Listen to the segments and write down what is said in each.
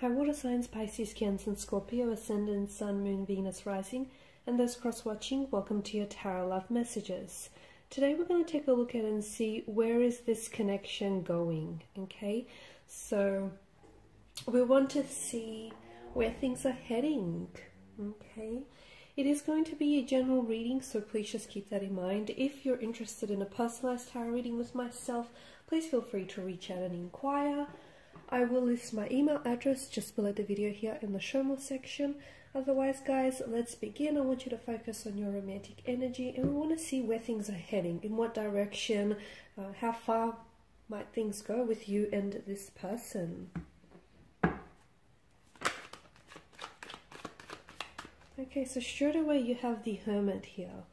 Hi water signs Pisces, Cancer, and Scorpio, Ascendant, Sun, Moon, Venus, Rising, and those cross watching, welcome to your Tarot Love Messages. Today we're going to take a look at and see where is this connection going, okay? So we want to see where things are heading, okay? It is going to be a general reading, so please just keep that in mind. If you're interested in a personalized tarot reading with myself, please feel free to reach out and inquire. I will list my email address just below the video here in the show more section. Otherwise, guys, let's begin. I want you to focus on your romantic energy and we want to see where things are heading, in what direction, uh, how far might things go with you and this person. Okay, so straight away you have the Hermit here.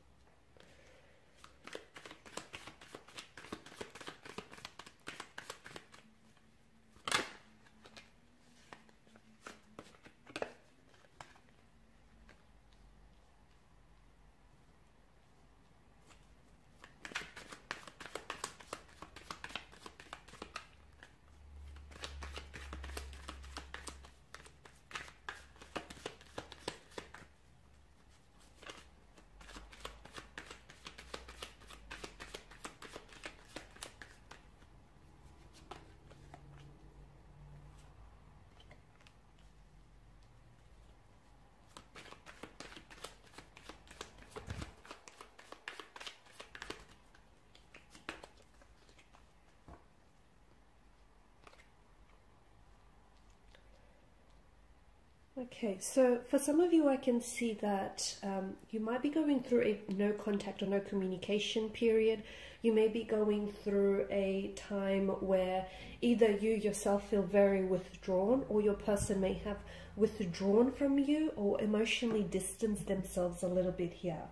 Okay, so for some of you, I can see that um, you might be going through a no contact or no communication period. You may be going through a time where either you yourself feel very withdrawn or your person may have withdrawn from you or emotionally distanced themselves a little bit here.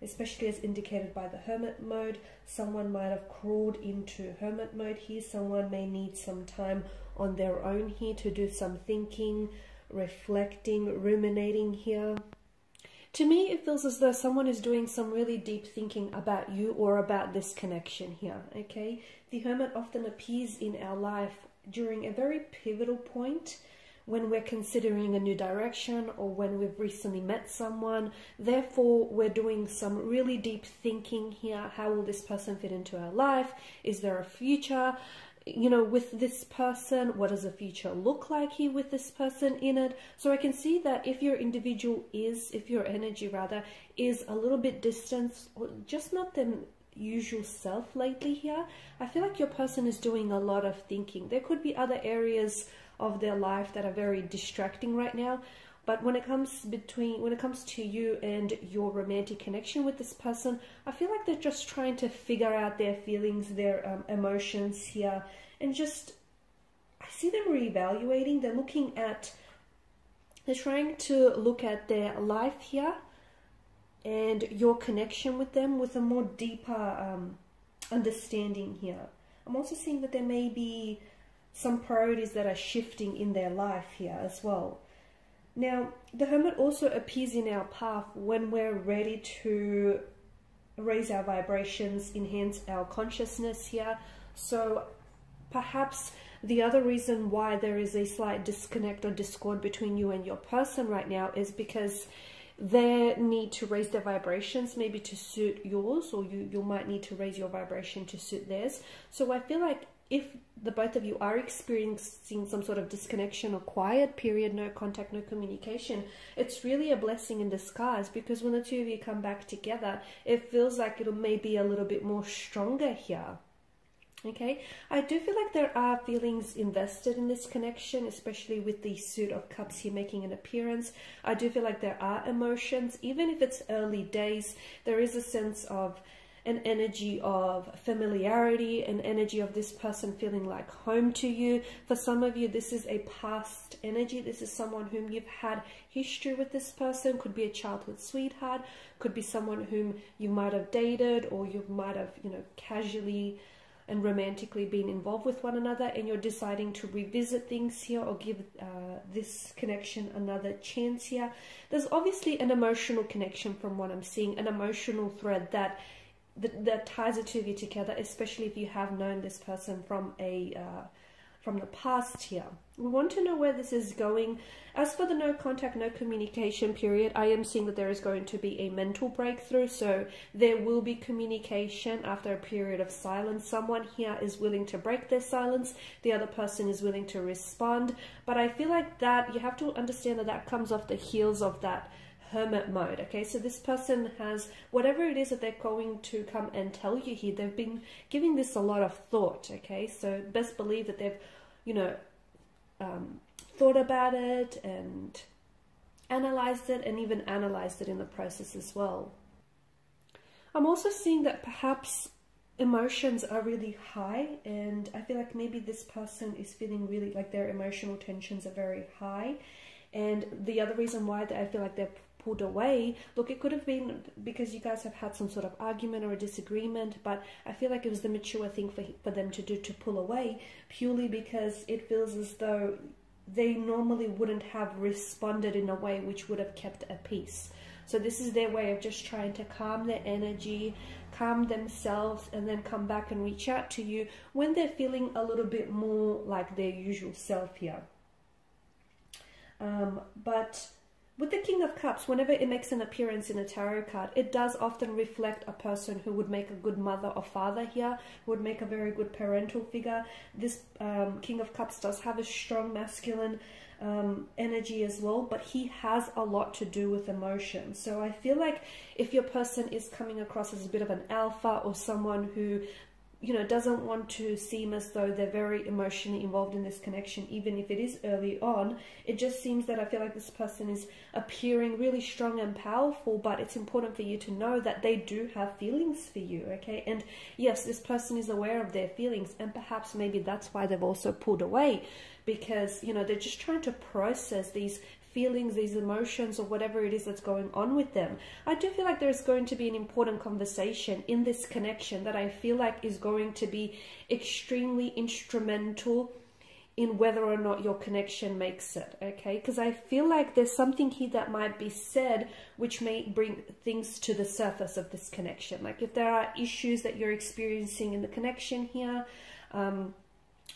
Especially as indicated by the hermit mode, someone might have crawled into hermit mode here. Someone may need some time on their own here to do some thinking, reflecting, ruminating here. To me, it feels as though someone is doing some really deep thinking about you or about this connection here, okay? The Hermit often appears in our life during a very pivotal point when we're considering a new direction or when we've recently met someone. Therefore, we're doing some really deep thinking here. How will this person fit into our life? Is there a future? You know, with this person? What does the future look like here with this person in it? So I can see that if your individual is, if your energy rather, is a little bit distant, or just not the usual self lately here, I feel like your person is doing a lot of thinking. There could be other areas of their life that are very distracting right now. But when it comes between when it comes to you and your romantic connection with this person, I feel like they're just trying to figure out their feelings, their um, emotions here, and just I see them reevaluating. They're looking at they're trying to look at their life here and your connection with them with a more deeper um, understanding here. I'm also seeing that there may be some priorities that are shifting in their life here as well. Now, the Hermit also appears in our path when we're ready to raise our vibrations, enhance our consciousness here. So perhaps the other reason why there is a slight disconnect or discord between you and your person right now is because they need to raise their vibrations maybe to suit yours or you, you might need to raise your vibration to suit theirs. So I feel like if the both of you are experiencing some sort of disconnection or quiet period, no contact, no communication, it's really a blessing in disguise because when the two of you come back together, it feels like it'll maybe a little bit more stronger here. Okay, I do feel like there are feelings invested in this connection, especially with the suit of cups here making an appearance. I do feel like there are emotions, even if it's early days, there is a sense of an energy of familiarity, an energy of this person feeling like home to you. For some of you, this is a past energy. This is someone whom you've had history with this person. Could be a childhood sweetheart. Could be someone whom you might have dated or you might have, you know, casually and romantically been involved with one another and you're deciding to revisit things here or give uh, this connection another chance here. There's obviously an emotional connection from what I'm seeing, an emotional thread that that, that ties the two of you together, especially if you have known this person from a uh, from the past here. We want to know where this is going. As for the no contact, no communication period, I am seeing that there is going to be a mental breakthrough. So there will be communication after a period of silence. Someone here is willing to break their silence. The other person is willing to respond. But I feel like that, you have to understand that that comes off the heels of that hermit mode okay? So this person has whatever it is that they're going to come and tell you here. They've been giving this a lot of thought okay? So best believe that they've you know um, thought about it and analyzed it and even analyzed it in the process as well. I'm also seeing that perhaps emotions are really high and I feel like maybe this person is feeling really like their emotional tensions are very high. And the other reason why that I feel like they're pulled away look it could have been because you guys have had some sort of argument or a disagreement but I feel like it was the mature thing for, for them to do to pull away purely because it feels as though they normally wouldn't have responded in a way which would have kept a peace. So this is their way of just trying to calm their energy, calm themselves, and then come back and reach out to you when they're feeling a little bit more like their usual self here. Um, but with the King of Cups, whenever it makes an appearance in a tarot card, it does often reflect a person who would make a good mother or father here, who would make a very good parental figure. This um, King of Cups does have a strong masculine um, energy as well, but he has a lot to do with emotion. So I feel like if your person is coming across as a bit of an alpha or someone who you know, doesn't want to seem as though they're very emotionally involved in this connection, even if it is early on. It just seems that I feel like this person is appearing really strong and powerful, but it's important for you to know that they do have feelings for you, okay? And yes, this person is aware of their feelings, and perhaps maybe that's why they've also pulled away because, you know, they're just trying to process these feelings, these emotions, or whatever it is that's going on with them. I do feel like there's going to be an important conversation in this connection that I feel like is going to be extremely instrumental in whether or not your connection makes it, okay? Because I feel like there's something here that might be said which may bring things to the surface of this connection. Like if there are issues that you're experiencing in the connection here, um,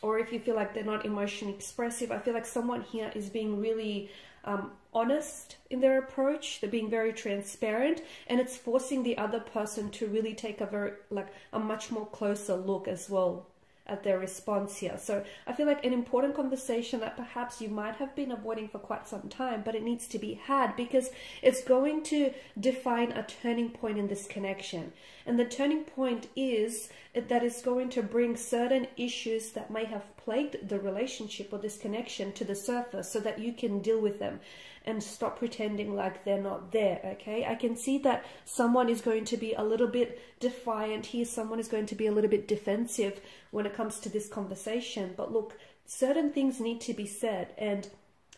or if you feel like they're not emotionally expressive, I feel like someone here is being really um, honest in their approach. They're being very transparent, and it's forcing the other person to really take a very like a much more closer look as well at their response here. So I feel like an important conversation that perhaps you might have been avoiding for quite some time, but it needs to be had because it's going to define a turning point in this connection. And the turning point is that it's going to bring certain issues that may have the relationship or this connection to the surface so that you can deal with them and stop pretending like they're not there, okay? I can see that someone is going to be a little bit defiant here, someone is going to be a little bit defensive when it comes to this conversation. But look, certain things need to be said and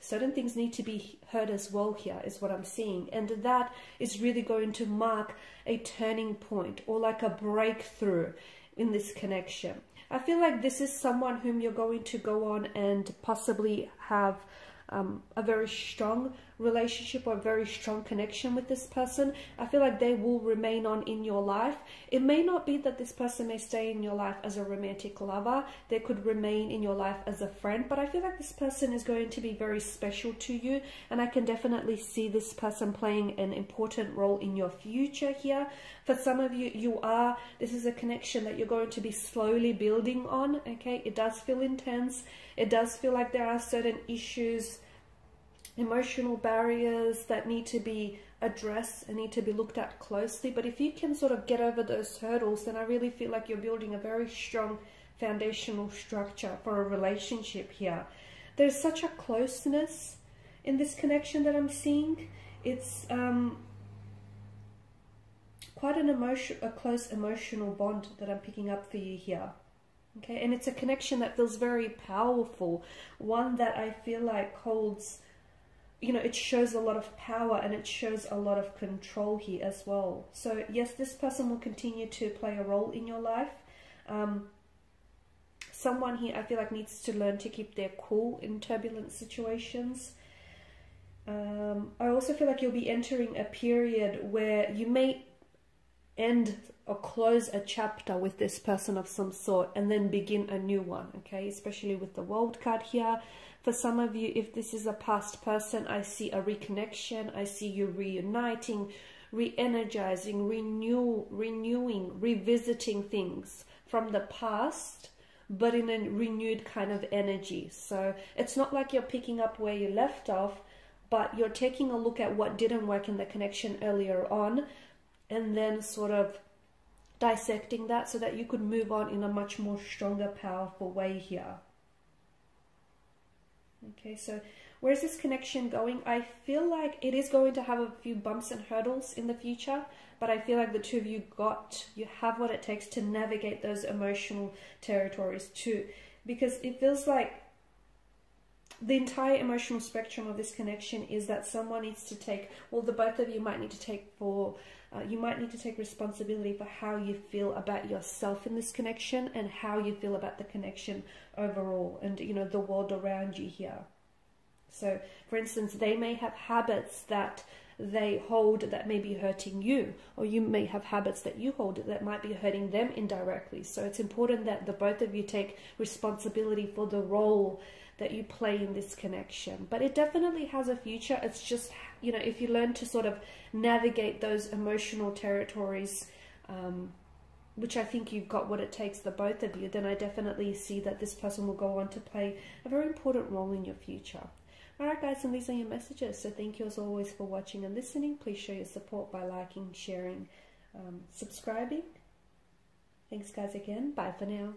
certain things need to be heard as well here is what I'm seeing. And that is really going to mark a turning point or like a breakthrough in this connection. I feel like this is someone whom you're going to go on and possibly have um, a very strong relationship or a very strong connection with this person, I feel like they will remain on in your life. It may not be that this person may stay in your life as a romantic lover, they could remain in your life as a friend, but I feel like this person is going to be very special to you, and I can definitely see this person playing an important role in your future here. For some of you, you are, this is a connection that you're going to be slowly building on, okay? It does feel intense. It does feel like there are certain issues emotional barriers that need to be addressed and need to be looked at closely. But if you can sort of get over those hurdles, then I really feel like you're building a very strong foundational structure for a relationship here. There's such a closeness in this connection that I'm seeing. It's um, quite an emotion, a close emotional bond that I'm picking up for you here. Okay, and it's a connection that feels very powerful, one that I feel like holds you know, it shows a lot of power and it shows a lot of control here as well. So yes, this person will continue to play a role in your life. Um, someone here I feel like needs to learn to keep their cool in turbulent situations. Um, I also feel like you'll be entering a period where you may end or close a chapter with this person of some sort and then begin a new one, okay? Especially with the world card here. For some of you, if this is a past person, I see a reconnection. I see you reuniting, re-energizing, renew, renewing, revisiting things from the past but in a renewed kind of energy. So it's not like you're picking up where you left off, but you're taking a look at what didn't work in the connection earlier on and then sort of dissecting that so that you could move on in a much more stronger, powerful way here. Okay, so where's this connection going? I feel like it is going to have a few bumps and hurdles in the future, but I feel like the two of you got, you have what it takes to navigate those emotional territories too, because it feels like the entire emotional spectrum of this connection is that someone needs to take, well, the both of you might need to take for, uh, you might need to take responsibility for how you feel about yourself in this connection and how you feel about the connection overall and, you know, the world around you here. So, for instance, they may have habits that they hold that may be hurting you, or you may have habits that you hold that might be hurting them indirectly. So, it's important that the both of you take responsibility for the role that you play in this connection. But it definitely has a future. It's just, you know, if you learn to sort of navigate those emotional territories, um, which I think you've got what it takes, the both of you, then I definitely see that this person will go on to play a very important role in your future. Alright guys, and these are your messages. So thank you as always for watching and listening. Please show your support by liking, sharing, um, subscribing. Thanks guys again. Bye for now.